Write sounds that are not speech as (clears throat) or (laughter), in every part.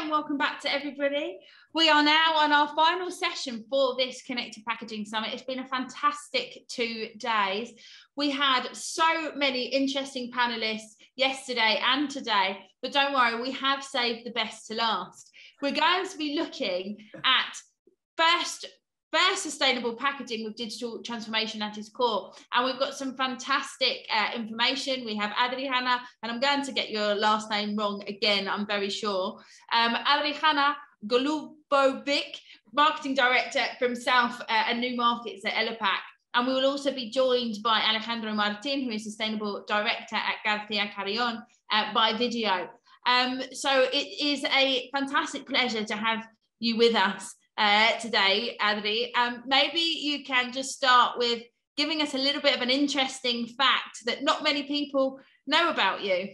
and welcome back to everybody. We are now on our final session for this Connected Packaging Summit. It's been a fantastic two days. We had so many interesting panelists yesterday and today, but don't worry, we have saved the best to last. We're going to be looking at first first sustainable packaging with digital transformation at its core. And we've got some fantastic uh, information. We have Andrijana, and I'm going to get your last name wrong again, I'm very sure. Um, Golubovic, Marketing Director from South uh, and New Markets at Elopak. And we will also be joined by Alejandro Martin, who is Sustainable Director at Garcia Carrion uh, by video. Um, so it is a fantastic pleasure to have you with us uh, today, Adri. Um, maybe you can just start with giving us a little bit of an interesting fact that not many people know about you.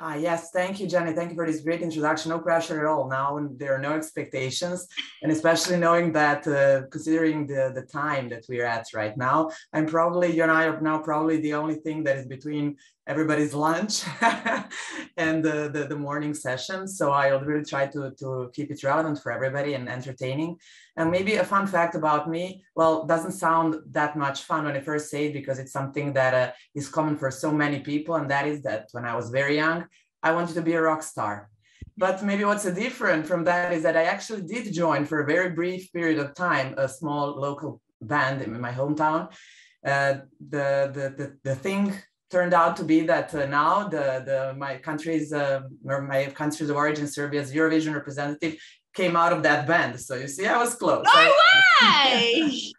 Hi, yes, thank you, Jenny. Thank you for this great introduction. No pressure at all. Now there are no expectations, and especially knowing that, uh, considering the the time that we're at right now, I'm probably you and I are now probably the only thing that is between everybody's lunch (laughs) and the, the, the morning session. So I'll really try to to keep it relevant for everybody and entertaining. And maybe a fun fact about me, well, doesn't sound that much fun when I first say it because it's something that uh, is common for so many people. And that is that when I was very young, I wanted to be a rock star. But maybe what's different from that is that I actually did join for a very brief period of time a small local band in my hometown. Uh, the, the, the, the thing turned out to be that uh, now the, the my country's uh, my country's of origin Serbia's Eurovision representative came out of that band. So you see, I was close. No (laughs) way!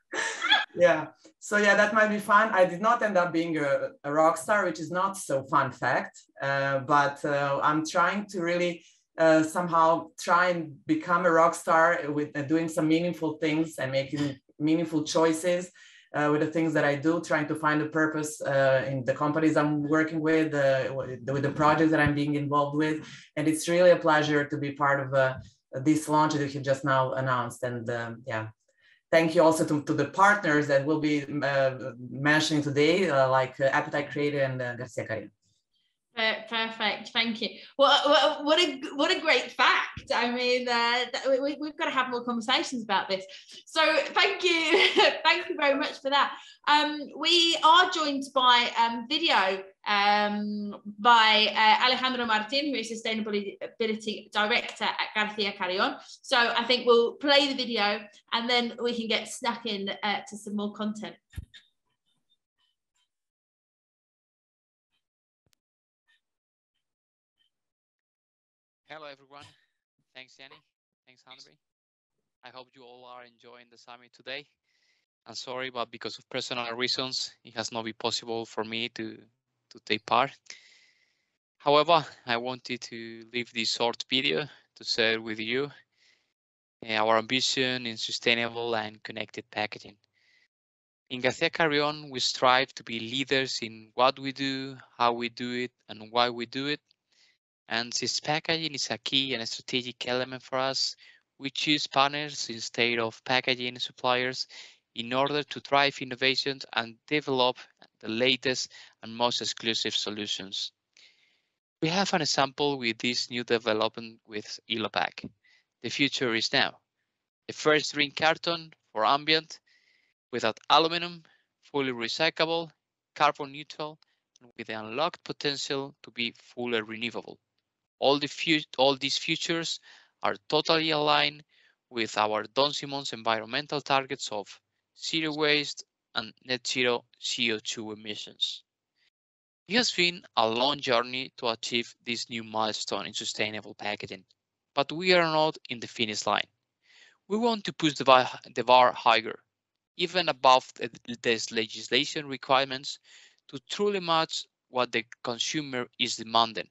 yeah. So yeah, that might be fun. I did not end up being a, a rock star, which is not so fun fact. Uh, but uh, I'm trying to really uh, somehow try and become a rock star with uh, doing some meaningful things and making meaningful choices uh, with the things that I do, trying to find a purpose uh, in the companies I'm working with, uh, with the projects that I'm being involved with. And it's really a pleasure to be part of uh, this launch that you just now announced. And um, yeah, thank you also to, to the partners that will be uh, mentioning today, uh, like Appetite Creative and Garcia Carrion. Perfect, thank you. Well, what a what a great fact. I mean, uh, we, have got to have more conversations about this. So, thank you, (laughs) thank you very much for that. Um, we are joined by um, video um, by uh, Alejandro Martin, who is Sustainability Director at Garcia Carrion. So, I think we'll play the video and then we can get stuck in uh, to some more content. Hello, everyone. Thanks, Jenny. Thanks, Andre. I hope you all are enjoying the summit today. I'm sorry, but because of personal reasons, it has not been possible for me to, to take part. However, I wanted to leave this short video to share with you uh, our ambition in sustainable and connected packaging. In Garcia Carrion, we strive to be leaders in what we do, how we do it, and why we do it, and this packaging is a key and a strategic element for us, we choose partners instead of packaging suppliers in order to drive innovations and develop the latest and most exclusive solutions. We have an example with this new development with Elopak. The future is now. The first drink carton for ambient without aluminum, fully recyclable, carbon neutral, and with the unlocked potential to be fully renewable. All, the all these futures are totally aligned with our Don Simon's environmental targets of zero waste and net zero CO2 emissions. It has been a long journey to achieve this new milestone in sustainable packaging, but we are not in the finish line. We want to push the bar, the bar higher, even above the, this legislation requirements to truly match what the consumer is demanding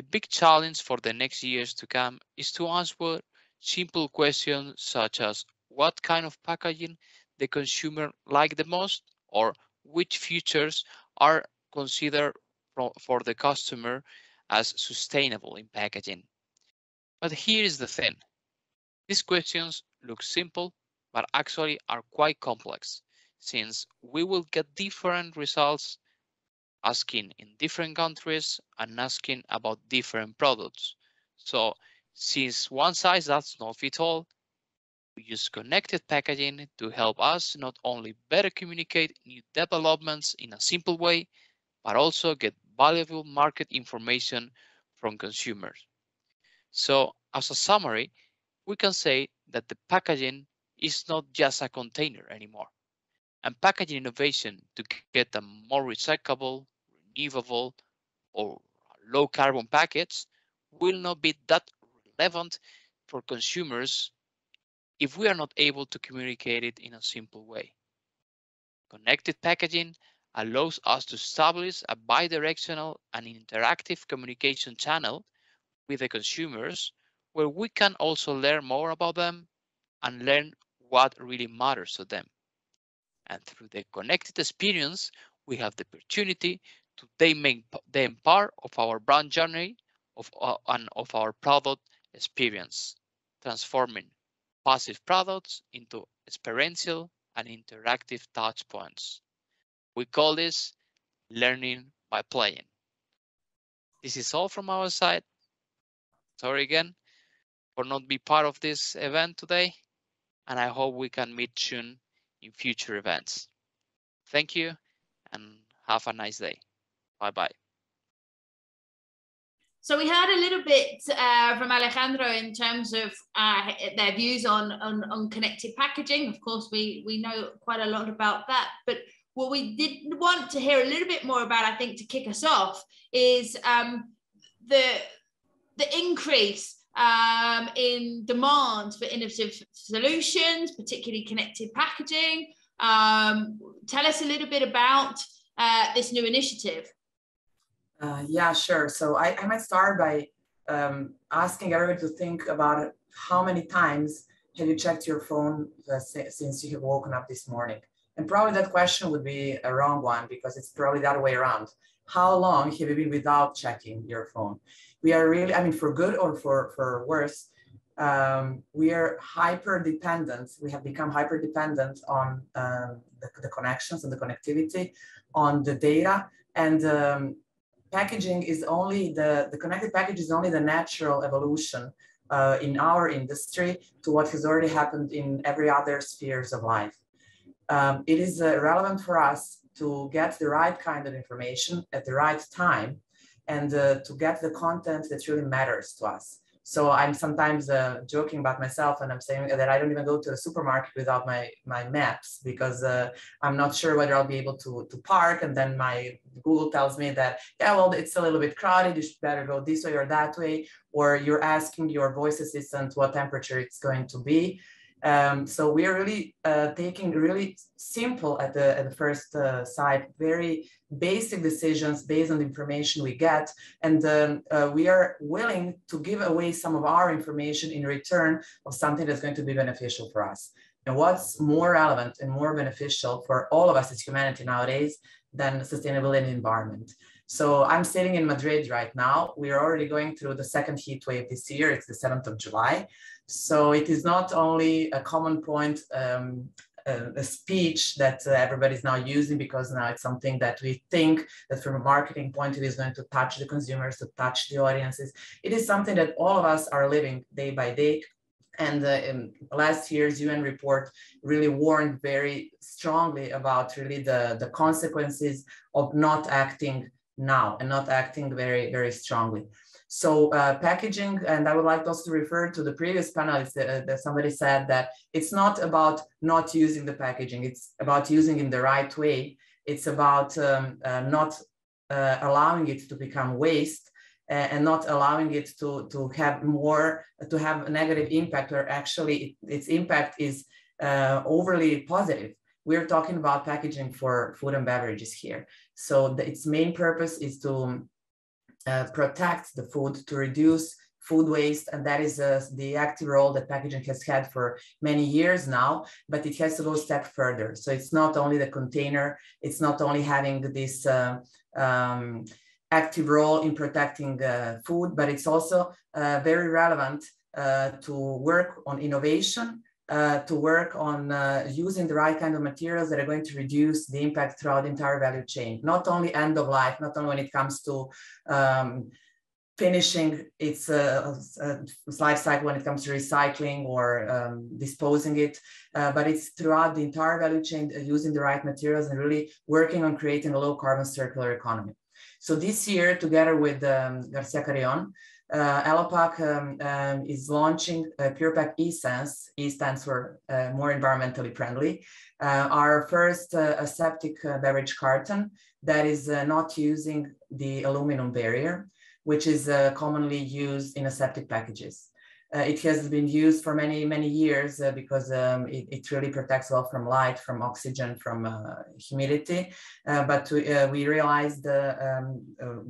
the big challenge for the next years to come is to answer simple questions such as what kind of packaging the consumer like the most or which features are considered for the customer as sustainable in packaging. But here is the thing. These questions look simple, but actually are quite complex since we will get different results asking in different countries and asking about different products. So Since one size does not fit all, we use connected packaging to help us not only better communicate new developments in a simple way, but also get valuable market information from consumers. So as a summary, we can say that the packaging is not just a container anymore. And packaging innovation to get a more recyclable, renewable, or low carbon package will not be that relevant for consumers if we are not able to communicate it in a simple way. Connected packaging allows us to establish a bidirectional and interactive communication channel with the consumers where we can also learn more about them and learn what really matters to them. And through the connected experience, we have the opportunity to make them part of our brand journey of, uh, and of our product experience, transforming passive products into experiential and interactive touch points. We call this learning by playing. This is all from our side. Sorry again for not be part of this event today, and I hope we can meet soon in future events. Thank you and have a nice day. Bye bye. So we heard a little bit uh, from Alejandro in terms of uh, their views on, on, on connected packaging. Of course, we we know quite a lot about that, but what we did want to hear a little bit more about, I think, to kick us off, is um, the the increase um, in demand for innovative solutions, particularly connected packaging. Um, tell us a little bit about uh, this new initiative. Uh, yeah, sure. So I, I might start by um, asking everybody to think about how many times have you checked your phone uh, since you have woken up this morning? And probably that question would be a wrong one because it's probably other way around. How long have you been without checking your phone? We are really, I mean, for good or for, for worse, um, we are hyper dependent. We have become hyper dependent on um, the, the, connections and the connectivity, on the data. And um, packaging is only the, the connected package is only the natural evolution uh, in our industry to what has already happened in every other spheres of life. Um, it is uh, relevant for us to get the right kind of information at the right time and uh, to get the content that really matters to us. So I'm sometimes uh, joking about myself and I'm saying that I don't even go to a supermarket without my, my maps because uh, I'm not sure whether I'll be able to, to park. And then my Google tells me that, yeah, well, it's a little bit crowded. You should better go this way or that way. Or you're asking your voice assistant what temperature it's going to be. Um, so we are really uh, taking really simple at the, at the first uh, side, very basic decisions based on the information we get. And um, uh, we are willing to give away some of our information in return of something that's going to be beneficial for us. And what's more relevant and more beneficial for all of us as humanity nowadays than sustainability and environment? So I'm sitting in Madrid right now. We are already going through the second heat wave this year. It's the 7th of July. So it is not only a common point, um, a, a, speech that uh, everybody's now using because now it's something that we think that from a marketing point of view is going to touch the consumers, to touch the audiences. It is something that all of us are living day by day. And uh, last year's UN report really warned very strongly about really the, the consequences of not acting now and not acting very, very strongly. So uh, packaging, and I would like also to refer to the previous panelist that, uh, that, somebody said that it's not about not using the packaging, it's about using in the right way. It's about um, uh, not uh, allowing it to become waste and not allowing it to, to have more, to have a negative impact where actually it, its impact is uh, overly positive. We're talking about packaging for food and beverages here. So the, its main purpose is to uh, protect the food to reduce food waste and that is uh, the active role that packaging has had for many years now but it has to go a step further. So it's not only the container it's not only having this uh, um, active role in protecting uh, food but it's also uh, very relevant uh, to work on innovation uh, to work on uh, using the right kind of materials that are going to reduce the impact throughout the entire value chain, not only end of life, not only when it comes to um, finishing its uh, uh, life cycle when it comes to recycling or um, disposing it, uh, but it's throughout the entire value chain uh, using the right materials and really working on creating a low carbon circular economy. So this year, together with um, Garcia Carrion, uh, Elopak um, um, is launching uh, PurePak eSense. E stands for uh, more environmentally friendly. Uh, our first uh, aseptic uh, beverage carton that is not using the aluminum barrier, which is commonly used in aseptic packages. Uh, it has been used for many, many years uh, because um, it, it, really protects well from light, from oxygen, from uh, humidity. Uh, but we, uh, we realized uh, um,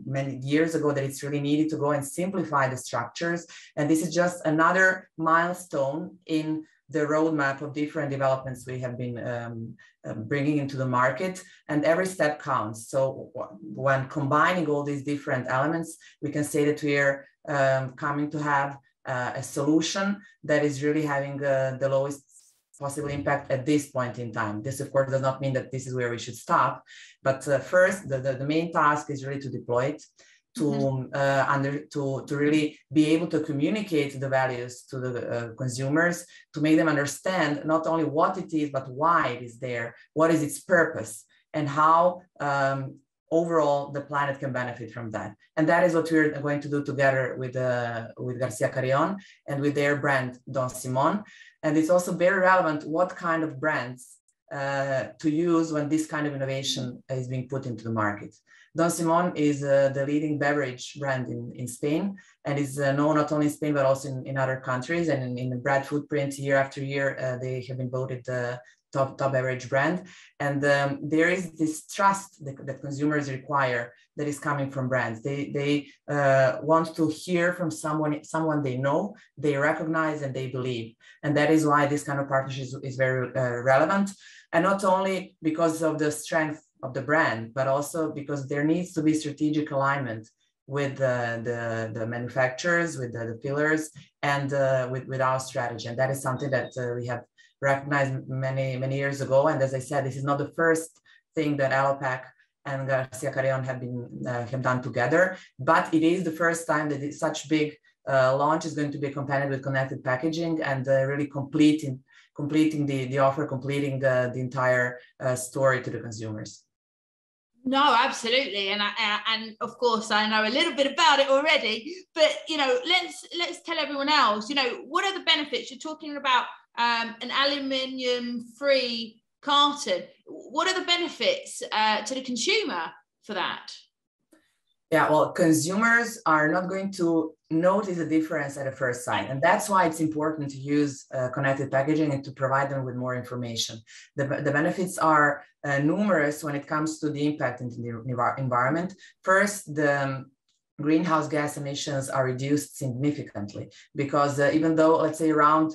many years ago that it's really needed to go and simplify the structures. And this is just another milestone in the roadmap of different developments we have been um, bringing into the market and every step counts. So when combining all these different elements, we can say that we are um, coming to have uh, a solution that is really having uh, the lowest possible impact at this point in time. This, of course, does not mean that this is where we should stop. But uh, first, the, the, the, main task is really to deploy it, to mm-hmm. uh, under to to really be able to communicate the values to the uh, consumers, to make them understand not only what it is, but why it is there, what is its purpose, and how um, overall the planet can benefit from that. And that is what we're going to do together with, uh, with Garcia Carrion and with their brand Don Simon. And it's also very relevant what kind of brands uh, to use when this kind of innovation is being put into the market. Don Simon is uh, the leading beverage brand in, in Spain and is uh, known not only in Spain but also in, in other countries. And in, in the brand footprint year after year, uh, they have been voted top, top average brand. And um, there is this trust that, that, consumers require that is coming from brands. They, they uh, want to hear from someone, someone they know, they recognize, and they believe. And that is why this kind of partnership is, is very uh, relevant. And not only because of the strength of the brand, but also because there needs to be strategic alignment with uh, the, the manufacturers, with the, the pillars, and uh, with, with our strategy. And that is something that uh, we have recognized many, many years ago. And as I said, this is not the first thing that Elopak and Garcia Carrion have been uh, have done together, but it is the first time that such big uh, launch is going to be accompanied with connected packaging and uh, really completing completing the, the offer, completing the, entire uh, story to the consumers. No, absolutely, and I, and of course I know a little bit about it already. But you know, let's let's tell everyone else. You know, what are the benefits? You're talking about um, an aluminium free carton. What are the benefits uh, to the consumer for that? Yeah, well, consumers are not going to notice the difference at a first sight. And that's why it's important to use uh, connected packaging and to provide them with more information. The, the benefits are uh, numerous when it comes to the impact in the environment. First, the um, greenhouse gas emissions are reduced significantly because uh, even though, let's say, around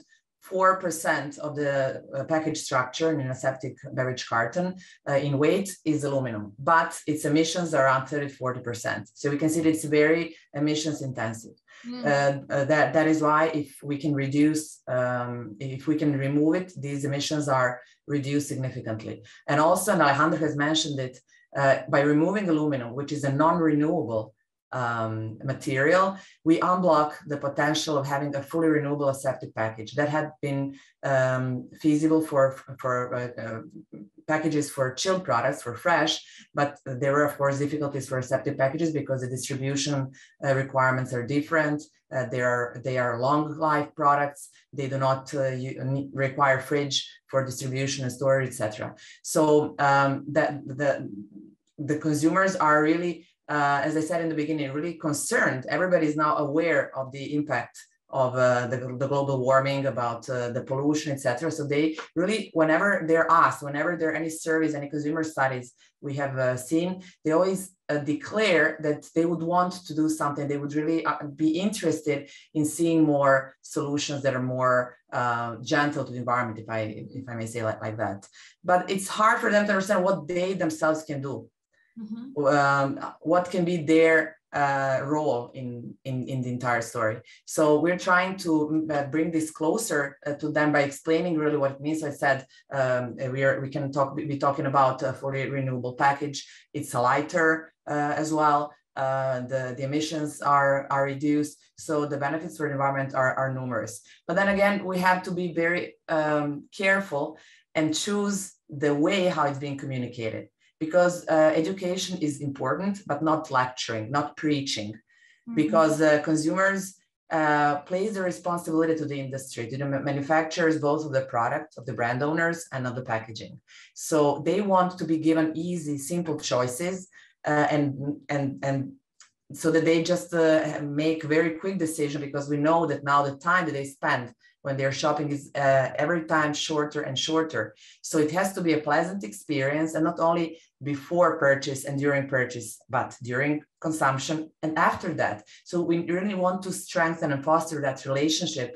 4% of the uh, package structure in an aseptic beverage carton uh, in weight is aluminum, but its emissions are around 30 40%. So we can see that it's very emissions intensive. Mm. Uh, that, that is why if we can reduce, um, if we can remove it, these emissions are reduced significantly. And also, and Alejandro has mentioned it, uh, by removing aluminum, which is a non-renewable um, material, we unblock the potential of having a fully renewable aseptic package that had been um, feasible for, for uh, uh, packages for chilled products, for fresh, but there were of course difficulties for aseptic packages because the distribution uh, requirements are different. Uh, they are they are long life products. They do not uh, require fridge for distribution and storage, etc. So um, that the the consumers are really uh, as I said in the beginning, really concerned. Everybody is now aware of the impact of uh, the, the, global warming, about uh, the pollution, etc. So they really, whenever they're asked, whenever there are any surveys, any consumer studies we have uh, seen, they always uh, declare that they would want to do something. They would really uh, be interested in seeing more solutions that are more gentle to the environment, if I if I may say like, like that. But it's hard for them to understand what they themselves can do mm-hmm. um, what can be their uh, role in, in, in the entire story. So we're trying to uh, bring this closer uh, to them by explaining really what it means. I said um, we are we can talk be talking about a fully renewable package. It's a lighter uh, as well. uh, the, the emissions are, are reduced. So the benefits for the environment are, are numerous. But then again, we have to be very um, careful and choose the way how it's being communicated because uh, education is important, but not lecturing, not preaching, mm-hmm. because uh, consumers uh, place the responsibility to the industry, to the manufacturers, both of the product, of the brand owners, and of the packaging. So they want to be given easy, simple choices, uh, and and and so that they just uh, make very quick decision because we know that now the time that they spend when they're shopping is uh, every time shorter and shorter. So it has to be a pleasant experience and not only before purchase and during purchase, but during consumption and after that. So we really want to strengthen and foster that relationship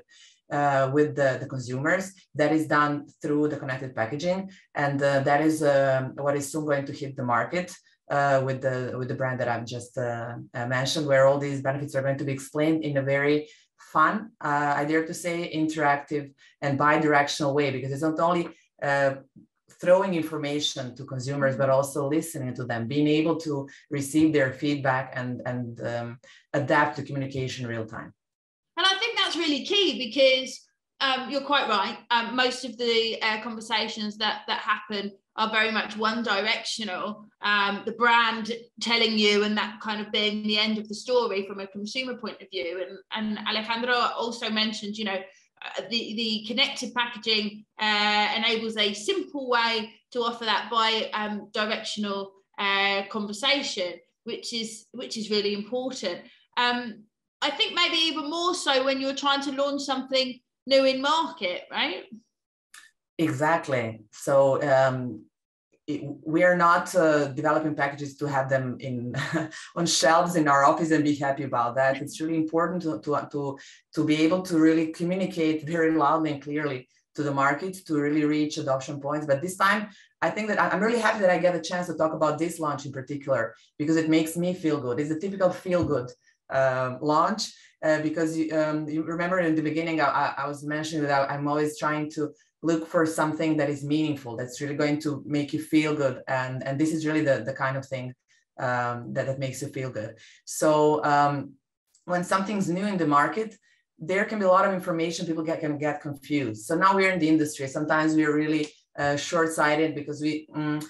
uh, with the, the, consumers. That is done through the connected packaging. And uh, that is uh, what is soon going to hit the market. Uh, with the with the brand that I've just uh, uh, mentioned, where all these benefits are going to be explained in a very fun, uh, I dare to say, interactive and bi-directional way, because it's not only uh, throwing information to consumers, but also listening to them, being able to receive their feedback and, and um, adapt to communication real time. And I think that's really key because um, you're quite right. Um, most of the uh, conversations that that happen are very much one directional. Um, the brand telling you and that kind of being the end of the story from a consumer point of view. And, and Alejandro also mentioned, you know, uh, the, the connected packaging uh, enables a simple way to offer that by um, directional uh, conversation, which is which is really important. Um, I think maybe even more so when you're trying to launch something new in market, right? Exactly. So um, we are not uh, developing packages to have them in (laughs) on shelves in our office and be happy about that. It's really important to, to, to, to be able to really communicate very loudly and clearly to the market to really reach adoption points. But this time, I think that I'm really happy that I get a chance to talk about this launch in particular because it makes me feel good. It's a typical feel good uh, launch uh, because you, um, you remember in the beginning, I, I was mentioning that I'm always trying to look for something that is meaningful, that's really going to make you feel good. And, and this is really the, the kind of thing um, that, that makes you feel good. So um, when something's new in the market, there can be a lot of information, people get, can get confused. So now we're in the industry. Sometimes we're really uh, short-sighted because we, mm,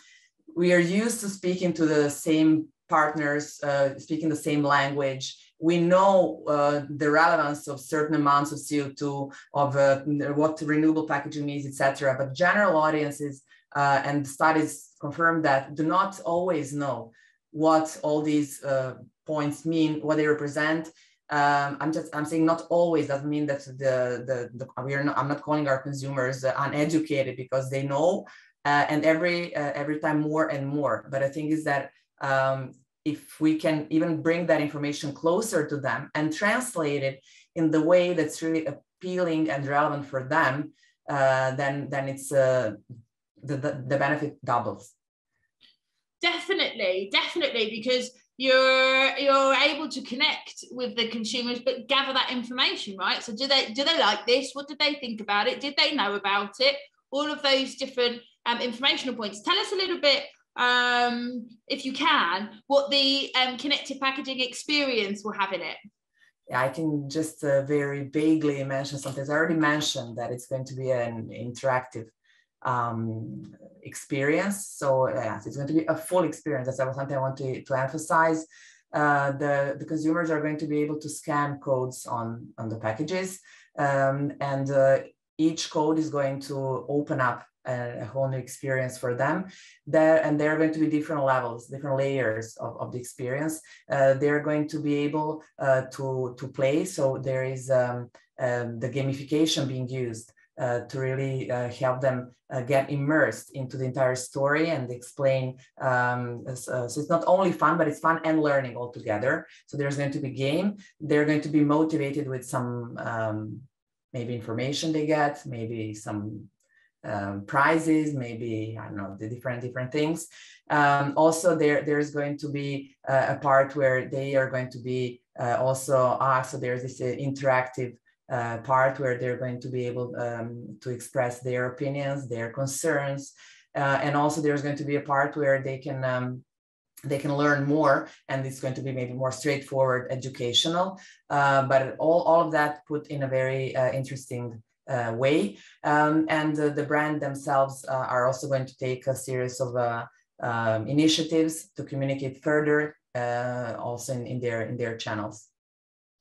we are used to speaking to the same partners, uh, speaking the same language, we know uh, the relevance of certain amounts of CO2, of uh, what renewable packaging means, etc. But general audiences uh, and studies confirm that do not always know what all these uh, points mean, what they represent. Um, I'm just I'm saying not always doesn't mean that the the, the we are not, I'm not calling our consumers uh, uneducated because they know uh, and every every time more and more. But I think is that um, if we can even bring that information closer to them and translate it in the way that's really appealing and relevant for them, uh, then then it's uh, the, the, the benefit doubles. Definitely, definitely, because you're you're able to connect with the consumers, but gather that information, right? So do they do they like this? What did they think about it? Did they know about it? All of those different um, informational points. Tell us a little bit um, if you can, what the um, connected packaging experience will have in it. I can just uh, very vaguely mention something. I already mentioned that it's going to be an interactive um, experience. So yes, it's going to be a full experience. That's something I want to, to emphasize. Uh, the, the consumers are going to be able to scan codes on, on the packages um, and uh, each code is going to open up a, whole new experience for them there and there are going to be different levels different layers of, of the experience uh, they're going to be able uh, to to play so there is um, um, the gamification being used uh, to really uh, help them uh, get immersed into the entire story and explain. Um, so, so, it's not only fun, but it's fun and learning all together. So there's going to be game. They're going to be motivated with some um, maybe information they get, maybe some um, prizes, maybe I don't know the different different things. Um, also, there there's going to be uh, a part where they are going to be uh, also ah, so there's this uh, interactive uh, part where they're going to be able um, to express their opinions, their concerns, uh, and also there's going to be a part where they can um, they can learn more and it's going to be maybe more straightforward educational uh, but all, all of that put in a very uh, interesting uh, way. Um, and the brand themselves uh, are also going to take a series of uh, um, initiatives to communicate further uh, also in, in their in their channels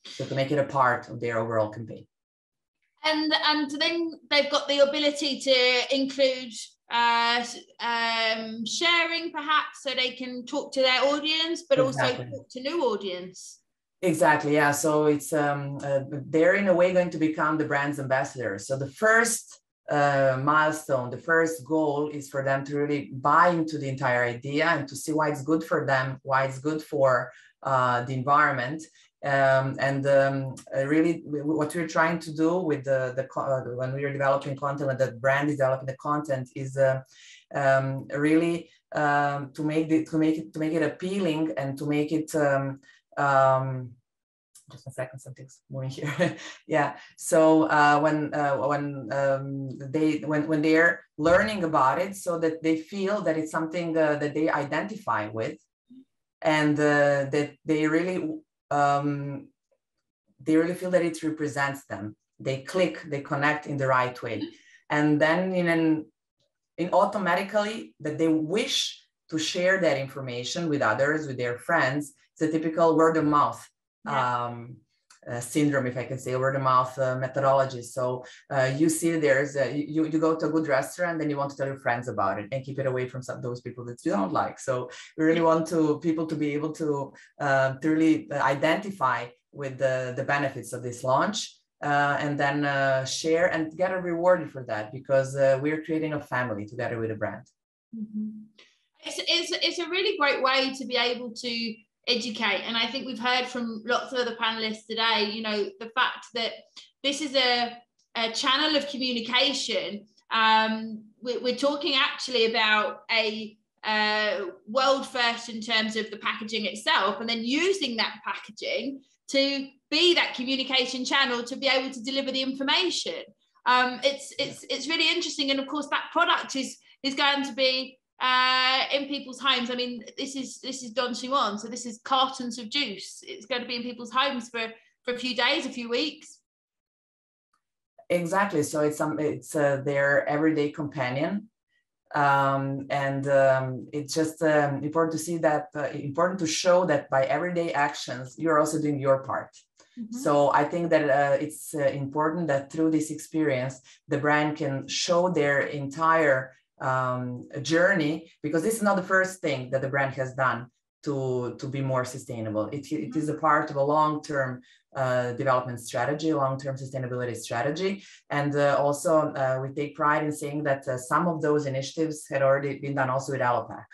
so to make it a part of their overall campaign. And and then they've got the ability to include uh, um, sharing perhaps so they can talk to their audience but exactly. also talk to new audience exactly yeah so it's um, uh, they're in a way going to become the brand's ambassadors so the first uh, milestone the first goal is for them to really buy into the entire idea and to see why it's good for them why it's good for uh, the environment. Um, and um, really what we're trying to do with the, the uh, when we are developing content when the brand is developing the content is uh, um, really um, to make it to make it to make it appealing and to make it um, just a second something's moving here (laughs) yeah so uh, when uh, when um, they when when they're learning about it so that they feel that it's something uh, that they identify with and uh, that they really um, they really feel that it represents them. They click, they connect in the right way. And then in an in automatically that they wish to share that information with others, with their friends. A typical word of mouth. Yeah. Um, uh, syndrome, if I can say, word of mouth uh, methodology. So uh, you see, there's a, you you go to a good restaurant, and you want to tell your friends about it and keep it away from some those people that you don't like. So we really want to people to be able to uh, to really identify with the the benefits of this launch. Uh, and then uh, share and get a rewarded for that because we're creating a family together with a brand. Mm-hmm. It's, it's, it's a really great way to be able to educate. And I think we've heard from lots of other panelists today, you know, the fact that this is a, a channel of communication. Um, we're, we're talking actually about a uh, world first in terms of the packaging itself, and then using that packaging to be that communication channel to be able to deliver the information. Um, it's it's it's really interesting, and of course that product is is going to be uh, in people's homes. I mean, this is this is Don Simon, so this is cartons of juice. It's going to be in people's homes for for a few days, a few weeks. Exactly. So it's um, it's uh, their everyday companion, um, and um, it's just um, important to see that uh, important to show that by everyday actions you're also doing your part. Mm-hmm. So I think that uh, it's uh, important that through this experience, the brand can show their entire um, a journey because this is not the first thing that the brand has done to, to be more sustainable. It, it is a part of a long-term uh, development strategy, long-term sustainability strategy. And uh, also uh, we take pride in saying that uh, some of those initiatives had already been done also with Elopak.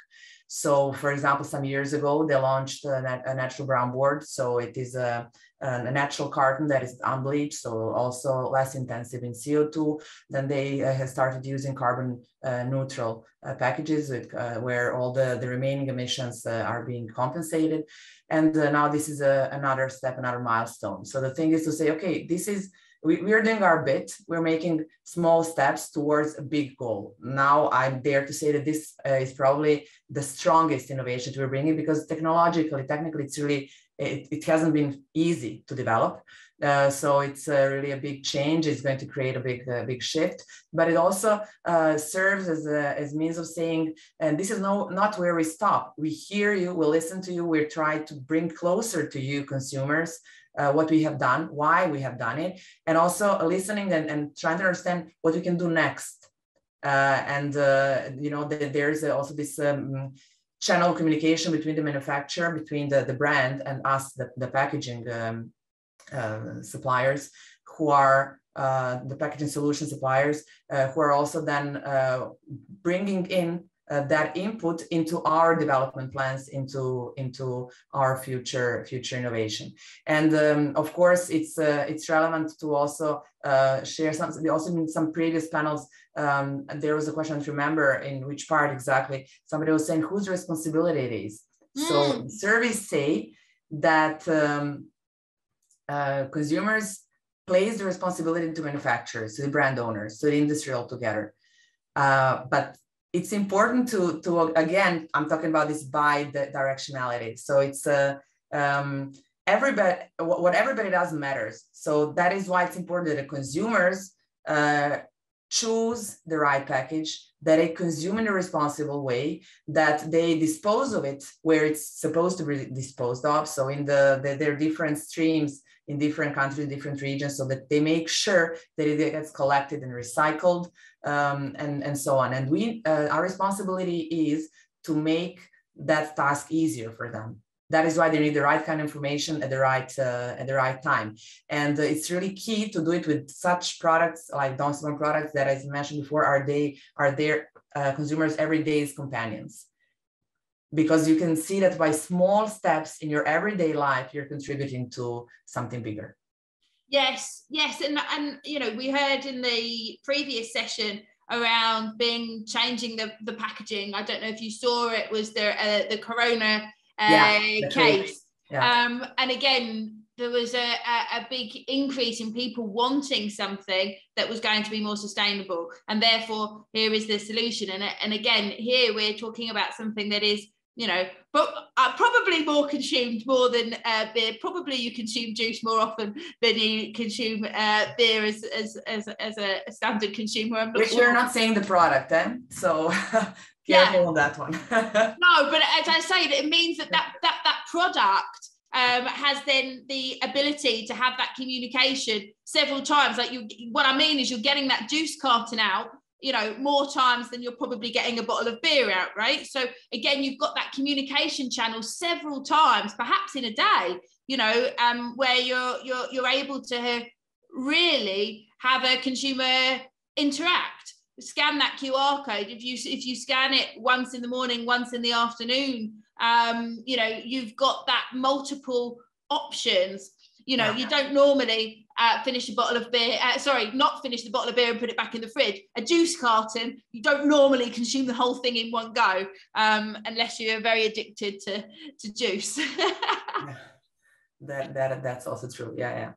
So for example, some years ago, they launched a, nat a natural brown board. So it is a, a natural carton that is unbleached, so also less intensive in CO2. Then they uh, have started using carbon uh, neutral uh, packages with, uh, where all the, the remaining emissions uh, are being compensated. And uh, now this is a, another step, another milestone. So the thing is to say, okay, this is we, we are doing our bit. We're making small steps towards a big goal. Now I dare to say that this is probably the strongest innovation we're bringing because technologically, technically, it's really it, it hasn't been easy to develop. Uh, so it's uh, really a big change. It's going to create a big, uh, big shift, but it also uh, serves as a as means of saying, and this is no not where we stop. We hear you, we listen to you, we try to bring closer to you, consumers, uh, what we have done, why we have done it, and also listening and, and trying to understand what we can do next. Uh, and you know, the, there's also this. Um, channel communication between the manufacturer, between the, the brand and us, the, the packaging um, uh, suppliers who are uh, the packaging solution suppliers uh, who are also then uh, bringing in uh, that input into our development plans into into our future future innovation. And um, of course it's uh, it's relevant to also uh, share some we also in some previous panels um, there was a question to remember in which part exactly somebody was saying whose responsibility it is? Mm. so surveys say that um, uh, consumers place the responsibility to manufacturers to the brand owners to the industry altogether. Uh, but it's important to to again i'm talking about this by the directionality. So it's a uh, um, everybody what everybody does matters. So that is why it's important that the consumers uh, choose the right package that they consume in a responsible way that they dispose of it where it's supposed to be disposed of. So in the, the there are different streams in different countries different regions so that they make sure that it gets collected and recycled um, and and so on. And we uh, our responsibility is to make that task easier for them. That is why they need the right kind of information at the right uh, at the right time. And uh, it's really key to do it with such products like Don Simon products that as mentioned before are they are their uh, consumers everyday's companions because you can see that by small steps in your everyday life you're contributing to something bigger yes yes and and you know we heard in the previous session around being changing the the packaging i don't know if you saw it was the uh, the corona yeah, case. Yeah. Um, and again, there was a, a, a, big increase in people wanting something that was going to be more sustainable. And therefore, here is the solution. And, and again, here we're talking about something that is, you know, but uh, probably more consumed more than uh, beer. Probably you consume juice more often than you consume uh, beer as, as, as, as a standard consumer. I'm not We're not saying the product then. Eh? So (laughs) careful yeah. on that one. (laughs) no, but as I say, it means that that that, that product um, has then the ability to have that communication several times. Like you, what I mean is you're getting that juice carton out, you know, more times than you're probably getting a bottle of beer out, right? So again, you've got that communication channel several times, perhaps in a day, you know, um, where you're you're you're able to really have a consumer interact scan that QR code. If you if you scan it once in the morning, once in the afternoon, um, you know you've got that multiple options. You know, yeah. you don't normally uh, finish a bottle of beer. Uh, sorry, not finish the bottle of beer and put it back in the fridge. A juice carton, you don't normally consume the whole thing in one go, um, unless you're very addicted to to juice. yeah. (laughs) (laughs) That that that's also true. Yeah, yeah.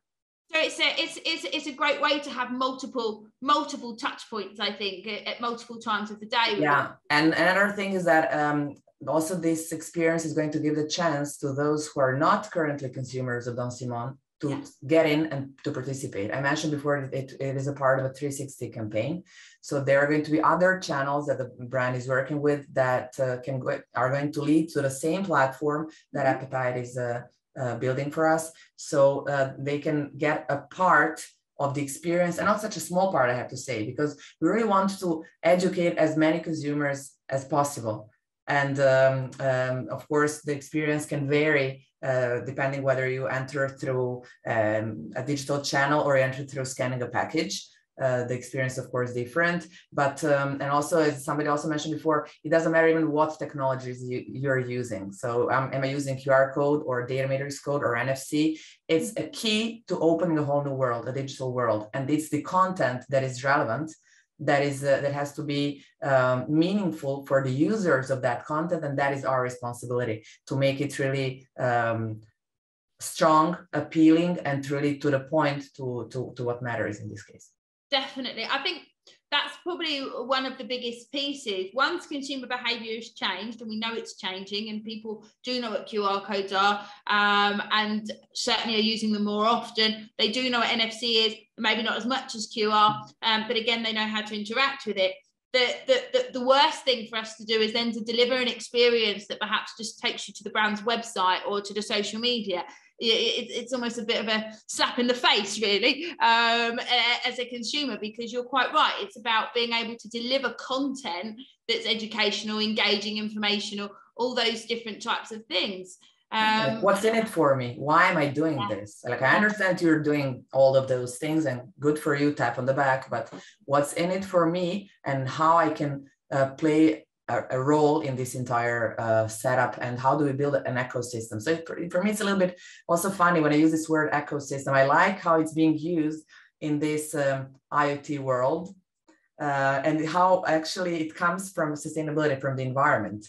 So it's a it's it's it's a great way to have multiple multiple touch points. I think at, multiple times of the day. Yeah, and another thing is that um, also this experience is going to give the chance to those who are not currently consumers of Don Simon to yeah. get in and to participate. I mentioned before it, it is a part of a 360 campaign. So there are going to be other channels that the brand is working with that uh, can go, are going to lead to the same platform that mm-hmm. Appetite is uh, uh, building for us. So uh, they can get a part of the experience and not such a small part, I have to say, because we really want to educate as many consumers as possible. And um, um, of course, the experience can vary uh, depending whether you enter through um, a digital channel or enter through scanning a package. Uh, the experience, of course, different. But um, and also, as somebody also mentioned before, it doesn't matter even what technologies you, you're using. So, um, am I using QR code or data matrix code or NFC? It's a key to opening a whole new world, a digital world, and it's the content that is relevant. That is uh, that has to be um, meaningful for the users of that content, and that is our responsibility to make it really um, strong, appealing, and really to the point to, to, to what matters in this case. Definitely. I think that's probably one of the biggest pieces. Once consumer behavior has changed, and we know it's changing, and people do know what QR codes are, um, and certainly are using them more often. They do know what NFC is, maybe not as much as QR, um, but again, they know how to interact with it. The, the, the, the worst thing for us to do is then to deliver an experience that perhaps just takes you to the brand's website or to the social media it, it's almost a bit of a slap in the face, really, um, as a consumer, because you're quite right. It's about being able to deliver content that's educational, engaging, informational, all those different types of things. Um, what's in it for me? Why am I doing yeah. this? Like, I understand you're doing all of those things and good for you, tap on the back, but what's in it for me and how I can uh, play a, a role in this entire uh, setup and how do we build an ecosystem? So for, for me it's a little bit also funny when i use this word ecosystem. I like how it's being used in this um, iot world uh, and how actually it comes from sustainability from the environment.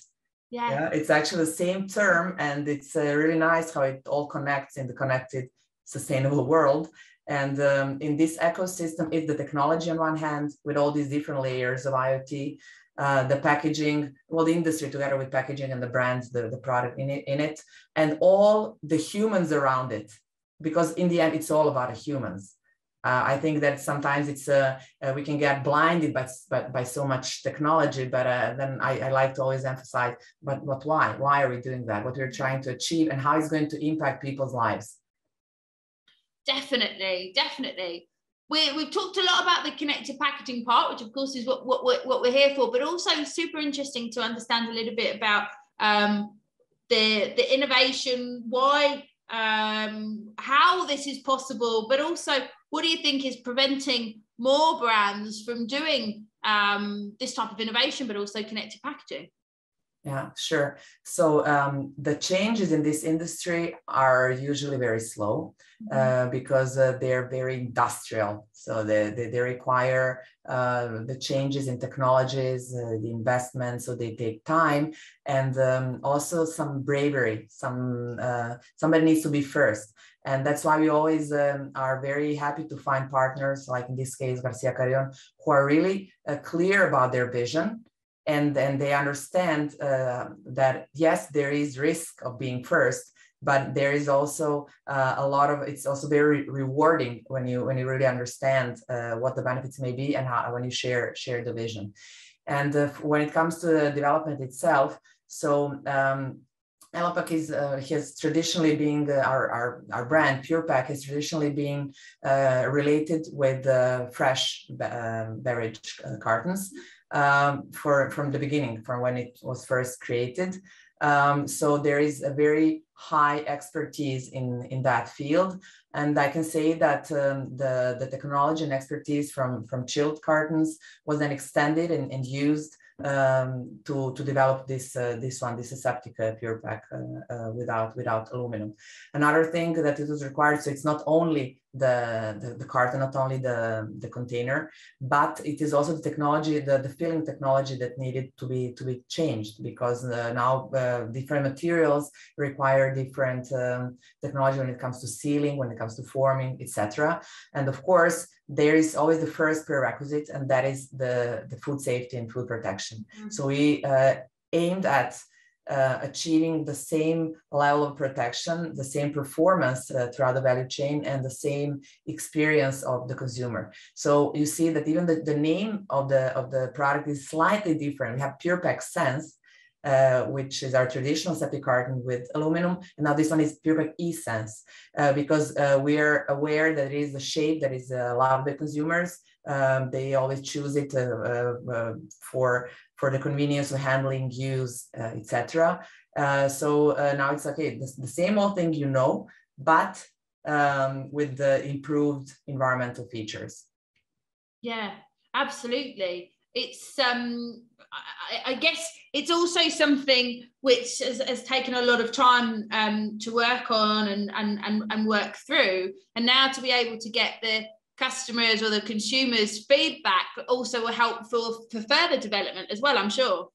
Yeah. yeah it's actually the same term and it's uh, really nice how it all connects in the connected sustainable world and um, in this ecosystem, it's the technology on one hand with all these different layers of IoT, uh, the packaging, well, the industry together with packaging and the brands, the, the product in it, in it, and all the humans around it. Because in the end, it's all about the humans. Uh, I think that sometimes it's uh, uh, we can get blinded by, by, by so much technology, but uh, then I, I, like to always emphasize, but, but why? Why are we doing that? What we're trying to achieve and how it's going to impact people's lives. Definitely, definitely we, we've talked a lot about the connected packaging part, which of course is what, what, what we're here for, but also super interesting to understand a little bit about um, the, the innovation, why, um, how this is possible, but also what do you think is preventing more brands from doing um, this type of innovation, but also connected packaging? Yeah, sure. So um, the changes in this industry are usually very slow mm-hmm. uh, because uh, they're very industrial. So they, they, they require uh, the changes in technologies, uh, the investment, so they take time and um, also some bravery. Some uh, somebody needs to be first. And that's why we always um, are very happy to find partners, like in this case, Garcia Carrion, who are really uh, clear about their vision and they understand uh, that yes there is risk of being first but there is also uh, a lot of it's also very rewarding when you when you really understand uh, what the benefits may be and how when you share share the vision. And uh, when it comes to the development itself so um, is uh, has traditionally being uh, our, our, our brand PurePak is traditionally being uh, related with uh, fresh uh, beverage cartons um, for from the beginning, from when it was first created. Um, so there is a very high expertise in, in that field. And I can say that um, the, the technology and expertise from, from chilled cartons was then extended and, and used um, to, to develop this, uh, this one, this aseptic uh, PurePak uh, uh, without, without aluminum. Another thing that it was required, so it's not only the, the, the, carton, not only the, the container, but it is also the technology, the, the filling technology that needed to be to be changed because uh, now uh, different materials require different um, technology when it comes to sealing, when it comes to forming, etc. And of course, there is always the first prerequisite, and that is the, the food safety and food protection. Mm-hmm. So we uh, aimed at uh, achieving the same level of protection, the same performance uh, throughout the value chain, and the same experience of the consumer. So you see that even the, the name of the of the product is slightly different. We have PurePak Sense, uh, which is our traditional septic carton with aluminum. And now this one is PurePak eSense, uh, because uh, we're aware that it is a shape that is uh, allowed by consumers. Um, they always choose it uh, uh, for for the convenience of handling, use, etc. So now it's okay, the, the, same old thing you know, but um, with the improved environmental features. Yeah, absolutely. It's um, I, I guess it's also something which has, has, taken a lot of time um, to work on and, and, and, and work through. And now to be able to get the customers or the consumers feedback also will help for, for further development as well i'm sure.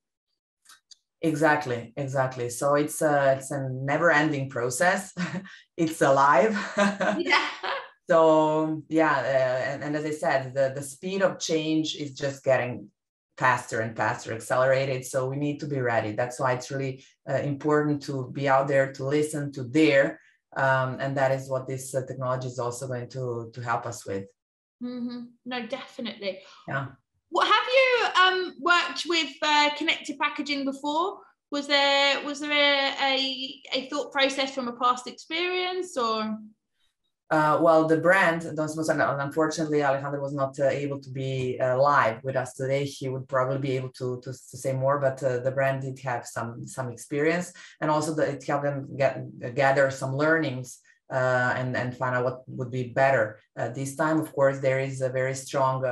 Exactly exactly. So it's a it's a never ending process. (laughs) It's alive. (laughs) Yeah so yeah uh, and, and as i said the the speed of change is just getting faster and faster accelerated. So we need to be ready. That's why it's really uh, important to be out there to listen to their um, and that is what this uh, technology is also going to to help us with. Mm-hmm. no definitely. Yeah. What have you um, worked with uh, connected packaging before? Was there was there a, a, a thought process from a past experience or uh, well, the brand, Don unfortunately, Alejandro was not uh, able to be uh, live with us today. He would probably be able to, to, to say more, but uh, the brand did have some some experience, and also the, it helped them get, gather some learnings uh, and and find out what would be better. Uh, this time, of course, there is a very strong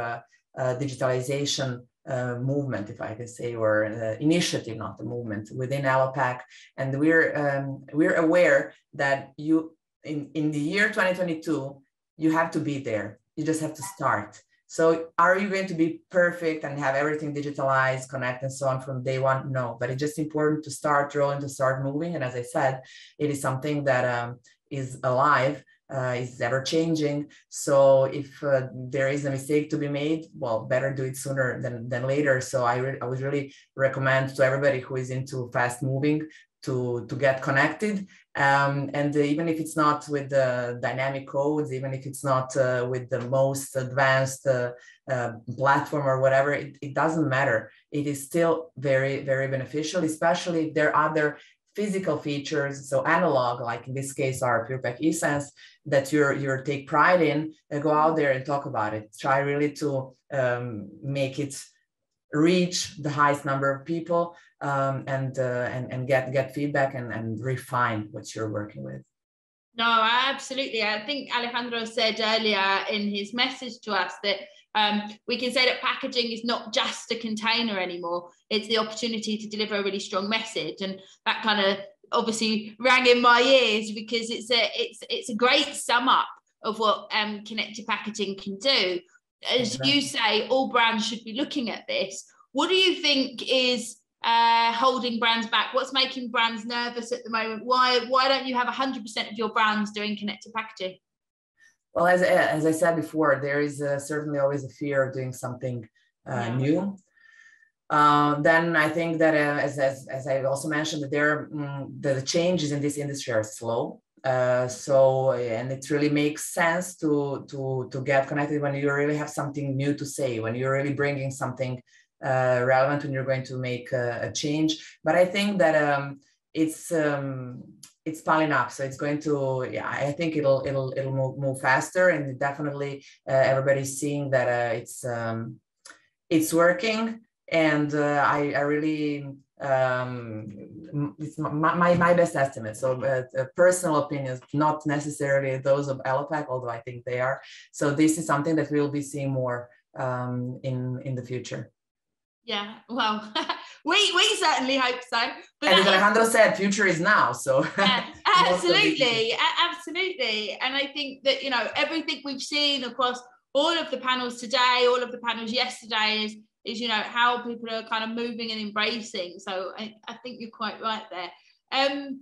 digitalization uh, movement, if I can say, or uh, initiative, not a movement within Elopak, and we're um, we're aware that you in, in the year 2022, you have to be there. You just have to start. So are you going to be perfect and have everything digitalized, connect and so on from day one? No, but it's just important to start rolling, to start moving. And as I said, it is something that um, is alive uh, is ever changing. So if uh, there is a mistake to be made, well, better do it sooner than, than later. So I, re- I would really recommend to everybody who is into fast moving to, to get connected. Um, and even if it's not with the dynamic codes, even if it's not uh, with the most advanced uh, uh, platform or whatever, it, it doesn't matter. It is still very, very beneficial, especially if there are other physical features, so analog, like in this case, our PurePak eSense, that you're you take pride in, uh, go out there and talk about it. Try really to um, make it reach the highest number of people um, and, uh, and and get get feedback and, and refine what you're working with. No, absolutely. I think Alejandro said earlier in his message to us that um, we can say that packaging is not just a container anymore. It's the opportunity to deliver a really strong message, and that kind of obviously rang in my ears because it's a it's it's a great sum up of what um, connected packaging can do. As you say, all brands should be looking at this. What do you think is uh, holding brands back? What's making brands nervous at the moment? Why why don't you have 100% of your brands doing connected packaging? Well, as, as I said before, there is uh, certainly always a fear of doing something uh, yeah. new. Uh, then I think that, uh, as, as, as I also mentioned, that there mm, the changes in this industry are slow. Uh, so and it really makes sense to to to get connected when you really have something new to say, when you're really bringing something uh, relevant, when you're going to make a, a change. But I think that um, it's um, it's piling up so it's going to yeah i think it'll it'll it'll move, move faster and definitely uh, everybody's seeing that uh, it's um, it's working and uh, I, I really um, it's my, my, my best estimate so uh, uh, personal opinions not necessarily those of Elopak although i think they are so this is something that we'll be seeing more um, in in the future yeah well (laughs) we we certainly hope so. But and as Alejandro said, future is now. So yeah, (laughs) absolutely, absolutely. And I think that you know everything we've seen across all of the panels today, all of the panels yesterday is is you know how people are kind of moving and embracing. So I, I think you're quite right there. Um,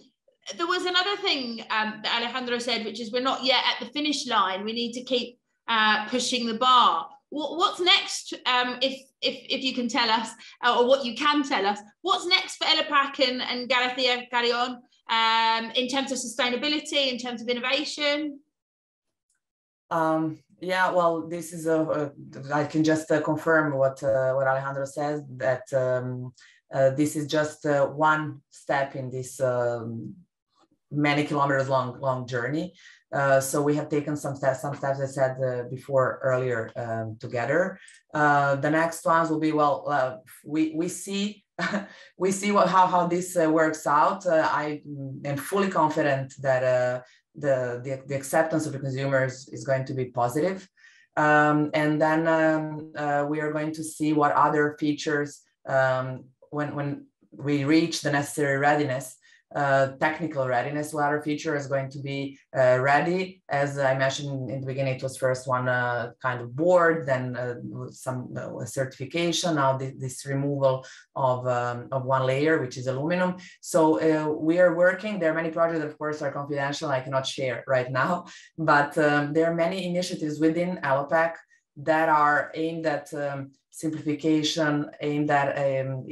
there was another thing um, that Alejandro said, which is we're not yet at the finish line. We need to keep uh, pushing the bar what's next um, if, if if you can tell us uh, or what you can tell us what's next for Elopak and, and Garcia Carrion um, in terms of sustainability in terms of innovation um, yeah well this is a, a I can just uh, confirm what uh, what Alejandro says that um, uh, this is just uh, one step in this um, many kilometers long long journey uh, so we have taken some steps, some steps I said uh, before earlier um, together. Uh, the next ones will be well. Uh, we we see (laughs) we see what how how this uh, works out. I am fully confident that the, the the acceptance of the consumers is going to be positive. Um, and then um, we are going to see what other features um, when when we reach the necessary readiness uh, technical readiness ladder feature is going to be uh, ready. As I mentioned in the beginning, it was first one uh, kind of board, then uh, some uh, certification, now this, this removal of, um, of one layer, which is aluminum. So we are working, there are many projects of course are confidential, I cannot share right now, (laughs) but um, there are many initiatives within Elopak that are aimed at um, simplification, aimed at um,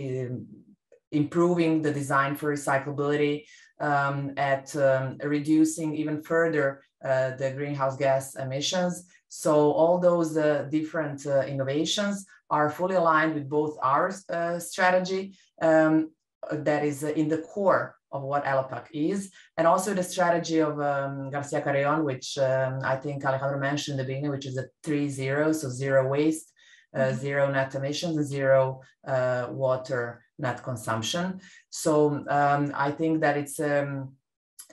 improving the design for recyclability, um, at um, reducing even further uh, the greenhouse gas emissions. So all those uh, different uh, innovations are fully aligned with both our uh, strategy um, that is in the core of what Elopak is, and also the strategy of um, Garcia Carrion, which um, I think Alejandro mentioned in the beginning, which is a three zero, so zero waste, uh, mm-hmm. zero net emissions, and zero uh, water net consumption. So um, I think that it's um,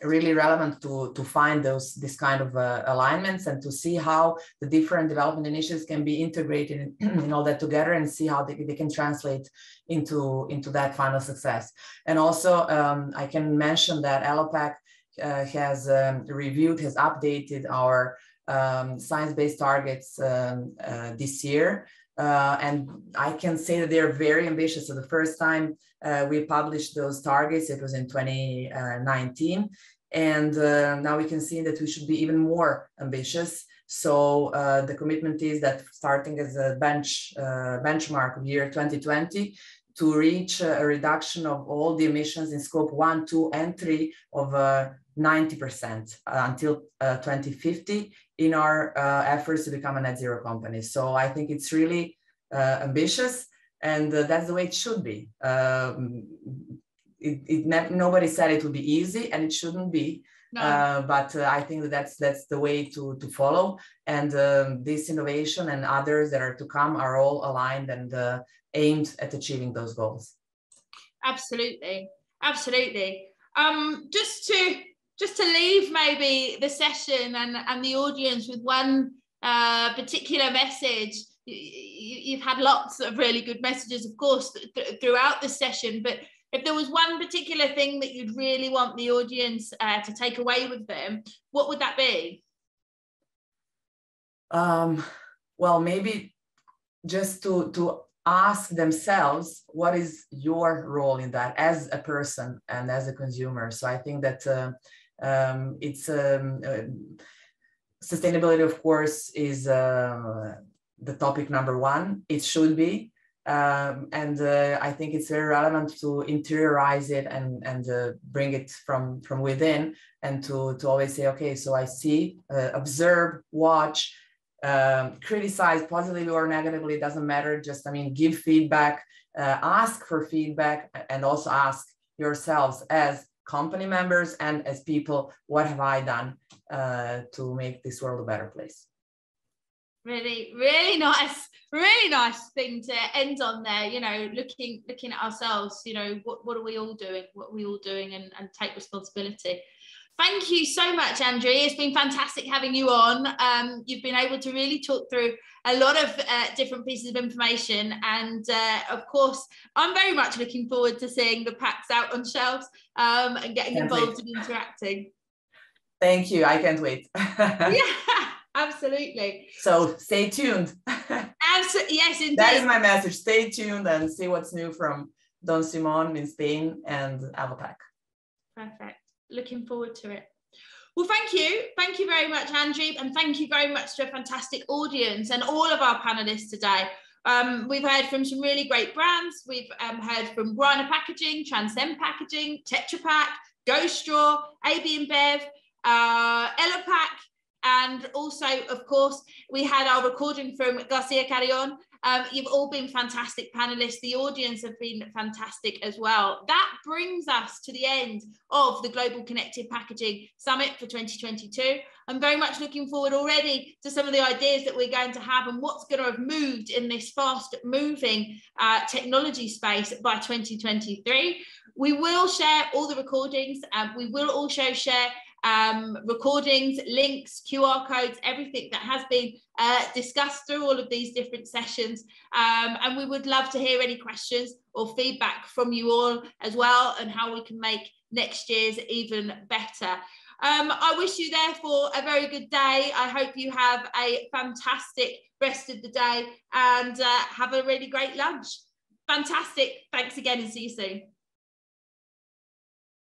really relevant to, to find those this kind of uh, alignments and to see how the different development initiatives can be integrated in, (clears throat) in all that together and see how they, they can translate into, into that final success. And also um, I can mention that Elopak uh, has um, reviewed, has updated our um, science-based targets um, uh, this year. Uh, and I can say that they're very ambitious. So the first time uh, we published those targets, it was in 2019. And uh, now we can see that we should be even more ambitious. So uh, the commitment is that starting as a bench uh, benchmark of year 2020 to reach a reduction of all the emissions in scope one, two, and three of 90% uh, until 2050 in our efforts to become a net zero company. So I think it's really ambitious and that's the way it should be. Um, it, it nobody said it would be easy and it shouldn't be no. uh, but uh, i think that that's that's the way to to follow and um, this innovation and others that are to come are all aligned and uh, aimed at achieving those goals absolutely absolutely um just to just to leave maybe the session and and the audience with one uh, particular message you, have had lots of really good messages of course th- throughout the session but if there was one particular thing that you'd really want the audience uh, to take away with them, what would that be? Um, well, maybe just to to ask themselves what is your role in that as a person and as a consumer. So I think that uh, um, it's um, uh, sustainability, of course, is uh, the topic number one. It should be, um, and uh, I think it's very relevant to interiorize it and and uh, bring it from from within, and to to always say, okay, so I see, uh, observe, watch, um, criticize positively or negatively. It doesn't matter. Just I mean, give feedback, uh, ask for feedback, and also ask yourselves as company members and as people, what have I done uh, to make this world a better place? really really nice really nice thing to end on there you know looking looking at ourselves you know what, what are we all doing what are we all doing and, and take responsibility thank you so much andrew it's been fantastic having you on um, you've been able to really talk through a lot of uh, different pieces of information and uh, of course i'm very much looking forward to seeing the packs out on shelves um, and getting can't involved wait. and interacting thank you i can't wait (laughs) yeah (laughs) absolutely. So stay tuned. (laughs) Absolutely, yes, indeed. That is my message. Stay tuned and see what's new from Don Simon in Spain and Elopak. Perfect. Looking forward to it. Well, thank you. Thank you very much, Andrew. And thank you very much to a fantastic audience and all of our panelists today. Um, we've heard from some really great brands. We've um, heard from Greiner Packaging, Transcend Packaging, Tetra Pak, Go Straw, AB InBev, uh, Elopak, and also, of course, we had our recording from Garcia Carrion. Um, you've all been fantastic panelists. The audience have been fantastic as well. That brings us to the end of the Global Connected Packaging Summit for 2022. I'm very much looking forward already to some of the ideas that we're going to have and what's going to have moved in this fast moving uh, technology space by 2023. We will share all the recordings. and we will also share um, recordings, links, QR codes, everything that has been uh, discussed through all of these different sessions. Um, and we would love to hear any questions or feedback from you all as well and how we can make next year's even better. Um, I wish you therefore a very good day. I hope you have a fantastic rest of the day and uh, have a really great lunch. Fantastic. Thanks again and see you soon.